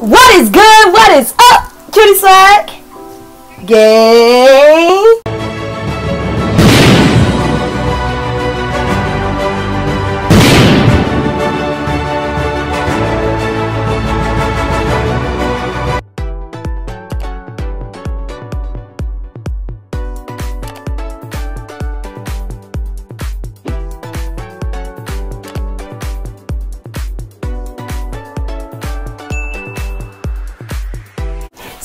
What is good? What is up? QD Swag? Gang?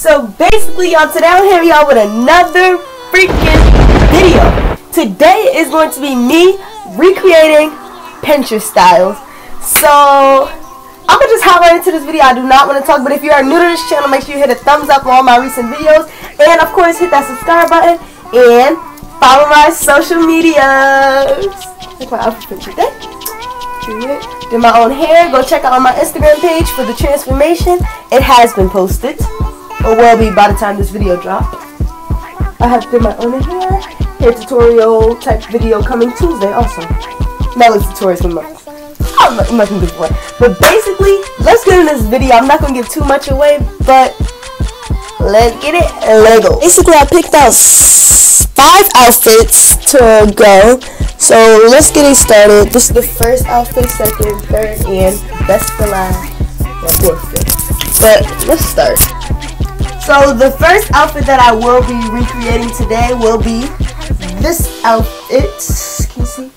So basically, y'all, today I'm here y'all with another freaking video. Today is going to be me recreating Pinterest styles. So I'm gonna just hop right into this video. I do not want to talk, but if you are new to this channel, make sure you hit a thumbs up on all my recent videos, and of course hit that subscribe button and follow my social medias. Look my outfit today. Did my own hair. Go check out my Instagram page for the transformation. It has been posted or will be by the time this video drops. I have did my own hair, hair tutorial type video coming Tuesday also. Not like tutorials from oh, my I'm not, I'm not gonna give. But basically, let's get in this video. I'm not gonna give too much away, but let's get it Lego. Basically, I picked out five outfits to go. So let's get it started. This is the first outfit, second, third, and that's the last, fourth fit. But let's start. So the first outfit that I will be recreating today will be this outfit. Can you see?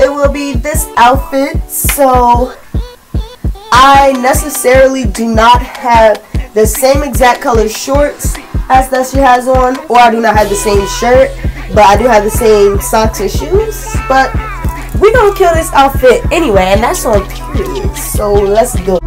It will be this outfit. So I necessarily do not have the same exact color shorts as that she has on, or I do not have the same shirt, but I do have the same socks and shoes. But we're gonna kill this outfit anyway, and that's on period. So let's go.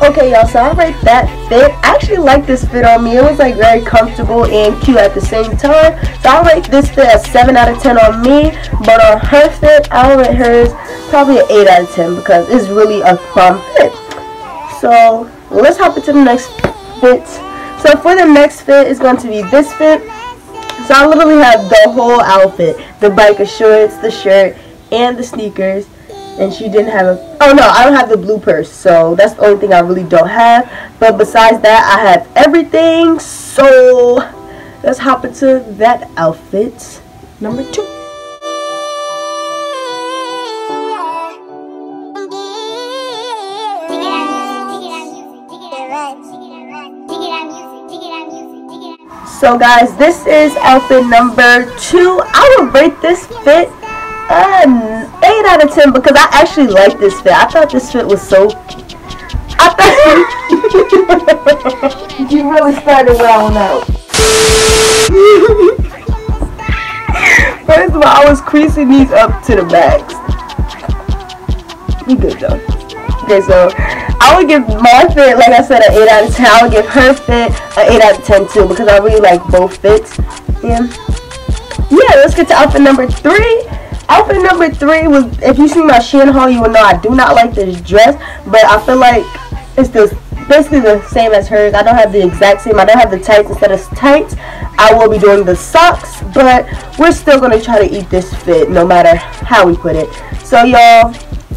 Okay, y'all, so I rate that fit. I actually like this fit on me. It was like very comfortable and cute at the same time. So I rate this fit a 7 out of 10 on me. But on her fit, I'll rate hers probably an 8 out of 10 because it's really a fun fit. So let's hop into the next fit. So for the next fit, it's going to be this fit. So I literally have the whole outfit. The biker shorts, the shirt, and the sneakers and she didn't have a oh no I don't have the blue purse so that's the only thing I really don't have but besides that I have everything so let's hop into that outfit number two So guys, this is outfit number two. I will rate this fit 8 out of 10 because I actually like this fit. I thought this fit was so... I thought... you really started well now. First of all, I was creasing these up to the max. You good though. Okay, so I would give my fit, like I said, an 8 out of 10. I would give her fit an 8 out of 10 too because I really like both fits. Yeah. Yeah, let's get to outfit number 3. Outfit number three was, if you see my Shein haul, you will know I do not like this dress, but I feel like it's the basically the same as hers. I don't have the exact same. I don't have the tights instead of tights. I will be doing the socks, but we're still going to try to eat this fit no matter how we put it. So, y'all,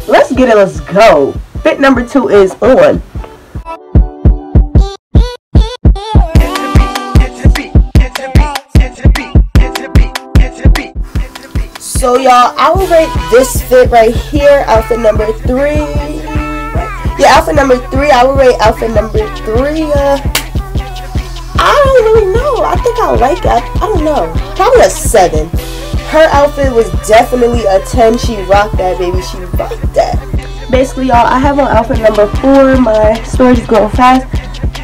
let's get it. Let's go. Fit number two is on. So y'all, I will rate this fit right here, outfit number three. Yeah, outfit number three. I will rate outfit number three. Uh, I don't really know. I think I like it. I, don't know. Probably a seven. Her outfit was definitely a ten. She rocked that, baby. She rocked that. Basically, y'all, I have on outfit number four. My storage is going fast,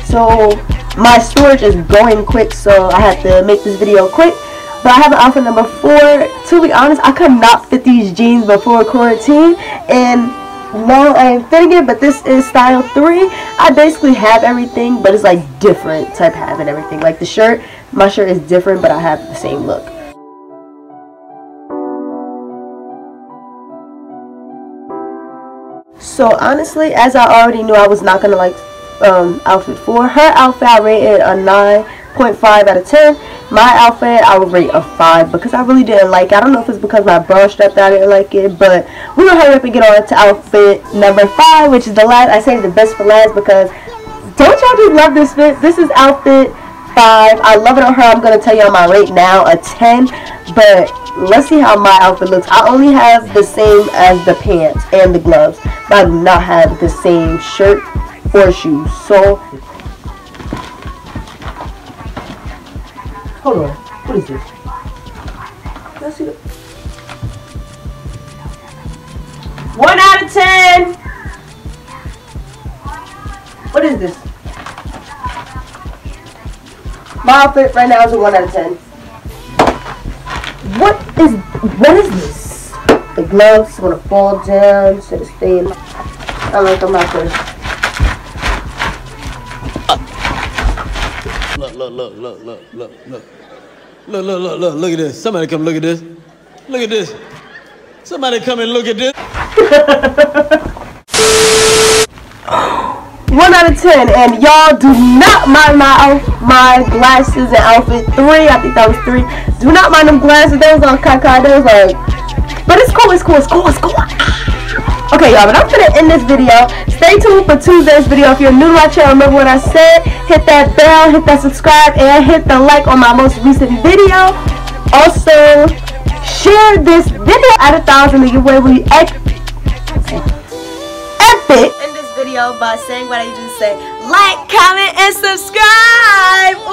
so my storage is going quick. So I have to make this video quick. But I have an outfit number four. To be honest, I could not fit these jeans before quarantine. And now I am fitting it, but this is style three. I basically have everything, but it's like different type having everything. Like the shirt, my shirt is different, but I have the same look. So honestly, as I already knew I was not going to like um, outfit 4, her outfit I rated a 9 6.5 out of 10. My outfit, I would rate a 5 because I really didn't like it. I don't know if it's because my bra strap I didn't like it, but we're going to hurry up and get on to outfit number 5, which is the last. I say the best for last because don't y'all just love this fit? This is outfit 5. I love it on her. I'm going to tell y'all my rate now, a 10, but let's see how my outfit looks. I only have the same as the pants and the gloves, but I do not have the same shirt or shoes. So, hold on. What is this? Let's see. One out of ten. What is this? My outfit right now is a one out of ten. What is what is this? The gloves gonna fall down instead of staying. I like them like this. Look, look, look, look, look, look, look. Look, look, look, look, at this. Somebody come look at this. Look at this. Somebody come and look at this. One out of ten, and y'all do not mind my my glasses and outfit three. I think that was three. Do not mind them glasses. Those on caca. Those like, but it's cool. It's cool. It's cool. It's cool. Okay, y'all, but I'm gonna end this video. Stay tuned for Tuesday's video. If you're new to my channel, remember what I said. Hit that bell, hit that subscribe, and hit the like on my most recent video. Also, share this video at a thousand to give away we epic end this video by saying what I just say. Like, comment, and subscribe.